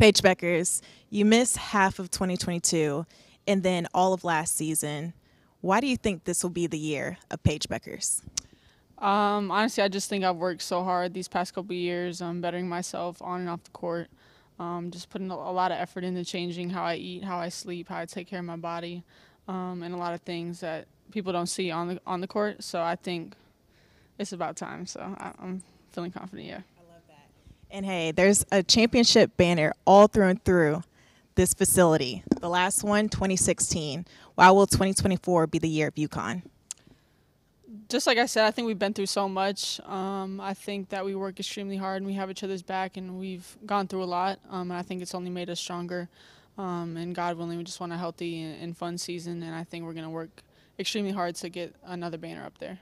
Paige Bueckers, you missed half of 2022 and then all of last season. Why do you think this will be the year of Paige Bueckers? Um, honestly, I just think I've worked so hard these past couple years, um, bettering myself on and off the court. Um, just putting a, a lot of effort into changing how I eat, how I sleep, how I take care of my body, um, and a lot of things that people don't see on the on the court. So I think it's about time. So I, I'm feeling confident. Yeah. And hey, there's a championship banner all through and through this facility. The last one, 2016. Why will 2024 be the year of UConn? Just like I said, I think we've been through so much. Um, I think that we work extremely hard and we have each other's back, and we've gone through a lot. Um, and I think it's only made us stronger. Um, and God willing, we just want a healthy and, and fun season, and I think we're going to work extremely hard to get another banner up there.